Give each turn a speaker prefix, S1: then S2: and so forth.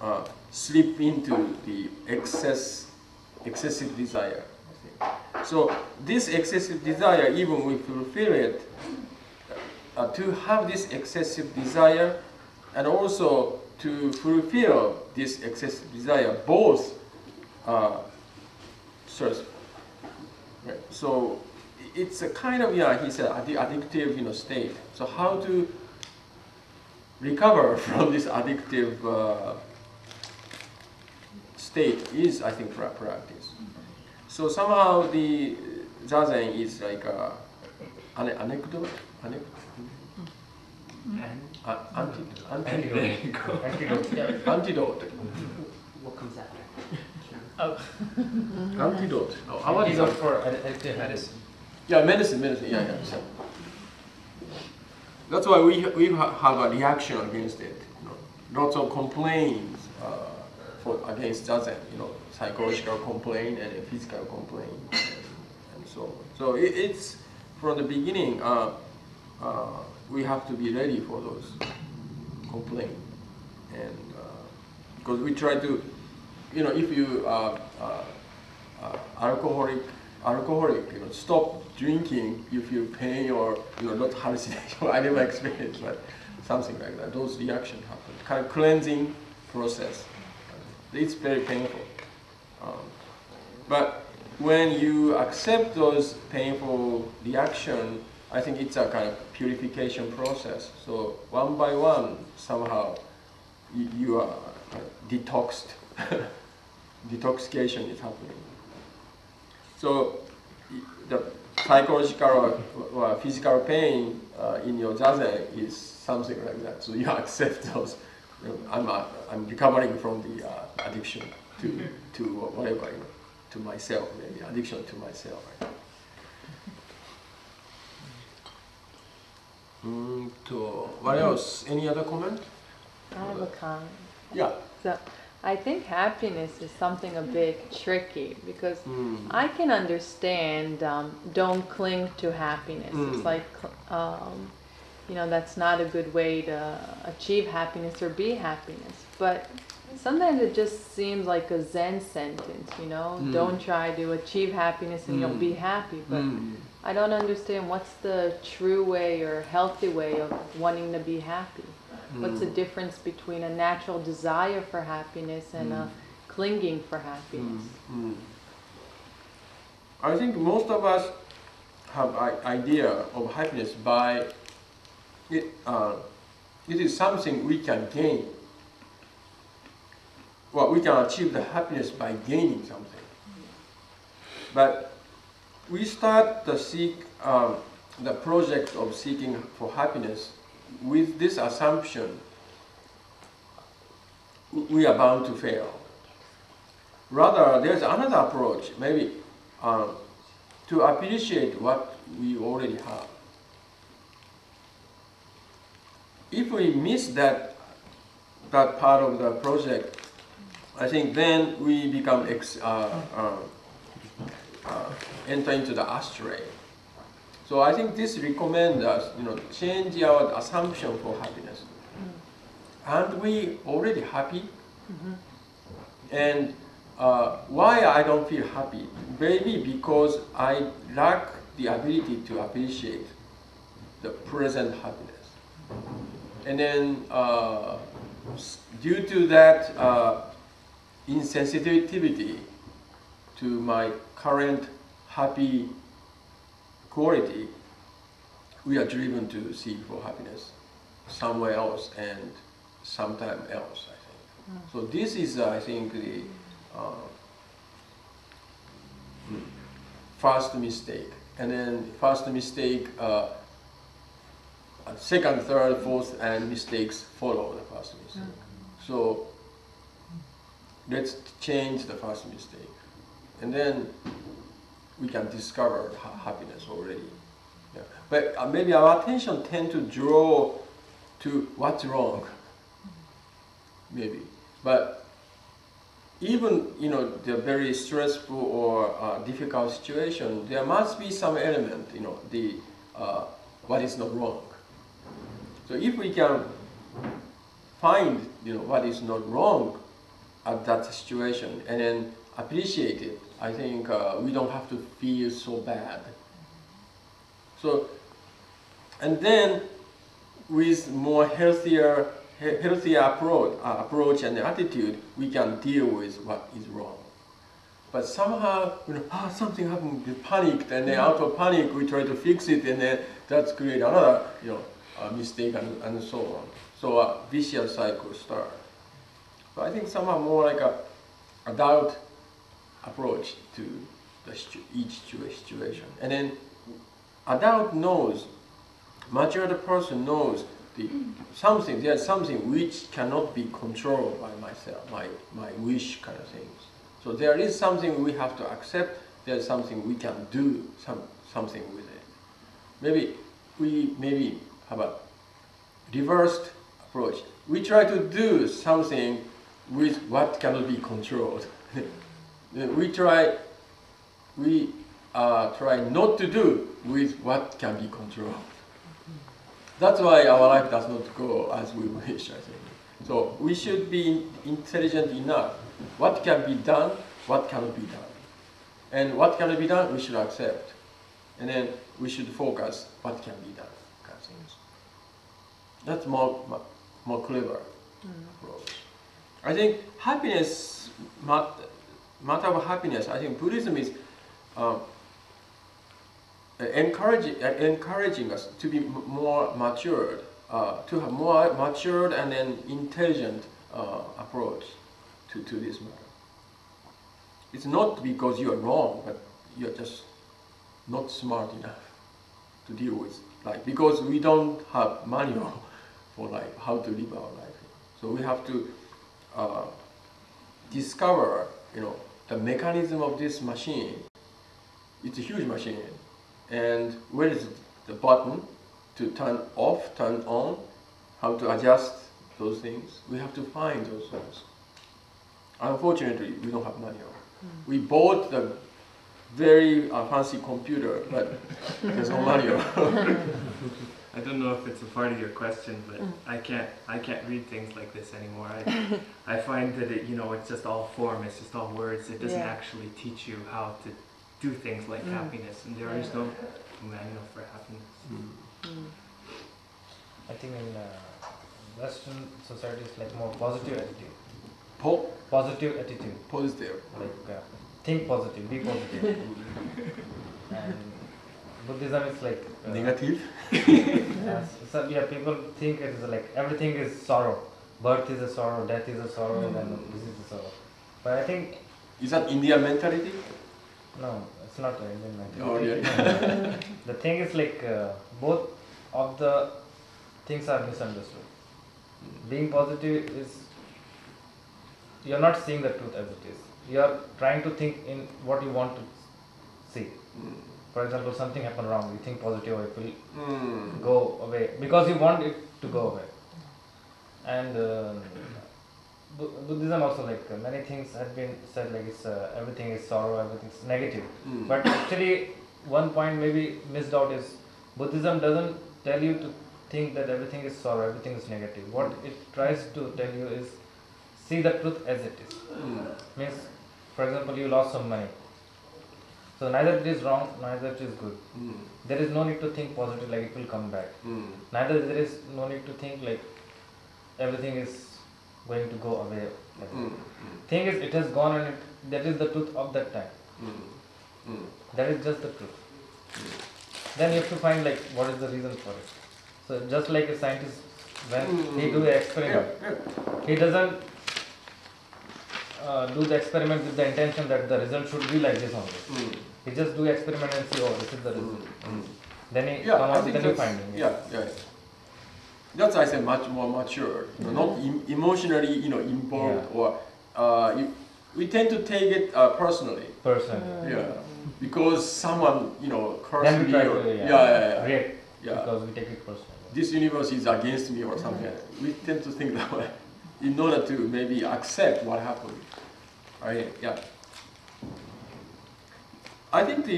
S1: uh, slip into the excess, excessive desire. So this excessive desire, even we fulfill it, uh, to have this excessive desire and also to fulfill this excessive desire, both uh. Right. So it's a kind of, yeah, he said, addictive you know, state. So how to recover from this addictive uh, state is, I think, practice. So somehow the zazen is like a, an anecdote, anecdote. Uh, anti, antidote. Antidote. antidote.
S2: What comes after?
S1: Oh. Antidote.
S3: Oh, Antidote for addictive medicine.
S1: Yeah, medicine, medicine. Yeah, yeah. So. That's why we we have a reaction against it. You know, lots of complaints uh, for against zazen. You know, psychological complaint and physical complaint, and, and so on. So it, it's from the beginning. Uh, uh, we have to be ready for those complaints, and because uh, we try to, you know, if you are uh, uh, alcoholic alcoholic, you know, stop drinking, if you feel pain or, you know, not hallucination. I never experienced, but something like that. Those reactions happen. Kind of cleansing process. It's very painful. Um, but when you accept those painful reactions, I think it's a kind of purification process. So one by one, somehow, you, you are detoxed. Detoxification is happening. So the psychological or physical pain uh, in your zazen is something like that. So you accept those. You know, I'm, uh, I'm recovering from the uh, addiction to, to whatever, you know, to myself, maybe addiction to myself. Right? Mm, to, what else? Any other comment?
S4: I have a comment.
S1: Yeah.
S4: So, I think happiness is something a bit tricky because mm. I can understand um, don't cling to happiness. Mm. It's like, um, you know, that's not a good way to achieve happiness or be happiness. But sometimes it just seems like a Zen sentence, you know, mm. don't try to achieve happiness and you'll be hmm. happy. But hmm. I don't understand what's the true way or healthy way of wanting to be happy. What's the mm. difference between a natural desire for happiness and a mm. clinging for happiness?
S1: Mm, I think most of us have an idea of happiness by it, uh, it is something we can gain. Well, we can achieve the happiness by gaining something. But we start to seek um, the project of seeking for happiness with this assumption, we are bound to fail. Rather, there's another approach, maybe um, to appreciate what we already have. If we miss that, that part of the project, I think then we become ex, uh, uh, uh, enter into the astray. So I think this recommends us, you know, change our assumption for happiness. Mm. Aren't we already happy? Mm -hmm. And uh, why I don't feel happy? Maybe because I lack the ability to appreciate the present happiness. And then uh, due to that uh, insensitivity to my current happy quality, we are driven to seek for happiness somewhere else and sometime else, I think. Mm. So this is, uh, I think, the uh, hmm, first mistake. And then first mistake, uh, second, third, fourth, and mistakes follow the first mistake. Mm. So let's change the first mistake. And then we can discover happiness already. Yeah. But uh, maybe our attention tend to draw to what's wrong, maybe. But even you know the very stressful or uh, difficult situation, there must be some element, you know, the uh, what is not wrong. So if we can find you know what is not wrong at that situation and then appreciate it. I think uh, we don't have to feel so bad. So, and then with more healthier healthier approach, uh, approach and attitude, we can deal with what is wrong. But somehow, you know, ah, something happened, we panicked, and then out of panic, we try to fix it, and then that's create another, you know, uh, mistake and, and so on. So a vicious cycle start. So I think somehow more like a adult approach to the situ- each situation, and then adult knows, matured person knows the something. There's something which cannot be controlled by myself, my my wish kind of things. So there is something we have to accept. There's something we can do some something with it. Maybe we maybe have a reversed approach. We try to do something with what cannot be controlled. we try we uh, try not to do with what can be controlled. That's why our life does not go as we wish, I think. So we should be intelligent enough. What can be done, what cannot be done. And what cannot be done, we should accept. And then we should focus what can be done. That's more, more, clever approach. I think happiness, matter of happiness, I think Buddhism is um, uh, encouraging, uh, encouraging us to be more matured, uh, to have more matured and then intelligent uh, approach to, to this matter. It's not because you are wrong, but you are just not smart enough to deal with life because we don't have manual for life, how to live our life. So we have to uh, discover, you know, the mechanism of this machine. It's a huge machine, and where is the button to turn off, turn on, how to adjust those things? We have to find those things. Unfortunately, we don't have manual. We bought the very uh, fancy computer, but there's no manual.
S3: I don't know if it's a part of your question, but I can't I can't read things like this anymore. I I find that it you know it's just all form, it's just all words. It doesn't
S4: Yeah.
S3: actually teach you how to do things like
S4: Mm.
S3: happiness, and there is no manual for happiness.
S4: Mm.
S2: I think in uh, Western society it's like more positive attitude.
S1: Po-
S2: Positive attitude.
S1: positive.
S2: Like uh, think positive, be positive. and Buddhism is like uh,
S1: Negative.
S2: Yes. So yeah, people think it is like everything is sorrow. Birth is a sorrow, death is a sorrow, and then this is a sorrow. But I think
S1: Is that Indian mentality?
S2: no, it's not an Indian
S1: Oh,
S2: mentality.
S1: yeah.
S2: the thing is like uh, both of the things are misunderstood. Being positive is you're not seeing the truth as it is. You are trying to think in what you want to see.
S1: Mm.
S2: For example, something happened wrong. You think positive, it will
S1: Mm.
S2: go away because you want it to go away. And Bu- Buddhism also like uh, many things have been said like it's uh, everything is sorrow, everything is negative.
S1: Mm.
S2: But actually, one point maybe missed out is Buddhism doesn't tell you to think that everything is sorrow, everything is negative. What it tries to tell you is see the truth as it is.
S1: Mm.
S2: Means, for example, you lost some money. So neither it is wrong, neither it is good.
S1: Mm.
S2: There is no need to think positive like it will come back.
S1: Mm.
S2: Neither there is no need to think like everything is going to go away.
S1: Mm.
S2: Thing is, it has gone and it, that is the truth of that time.
S1: Mm. Mm.
S2: That is just the truth. Then you have to find like what is the reason for it. So just like a scientist, when he do the
S1: Yeah,
S2: experiment, he doesn't uh, do the experiment with the intention that the result should be like this only.
S1: Mm.
S2: He just do experiment and see, oh, this is the
S1: Mm.
S2: result.
S1: Mm.
S2: Then he
S1: Yeah,
S2: come out
S1: think
S2: with a new finding.
S1: yeah, yeah. That's I say much more mature, you know, not em- emotionally, you know, involved or uh, you, we tend to take it uh, personally.
S2: Personally.
S1: Yeah, because someone, you know, cursed me or
S2: to
S1: yeah,
S2: yeah,
S1: yeah, yeah,
S2: react
S1: yeah.
S2: because we take it personally.
S1: This universe is against me or something. like. We tend to think that way in order to maybe accept what happened. Right? Yeah. I think the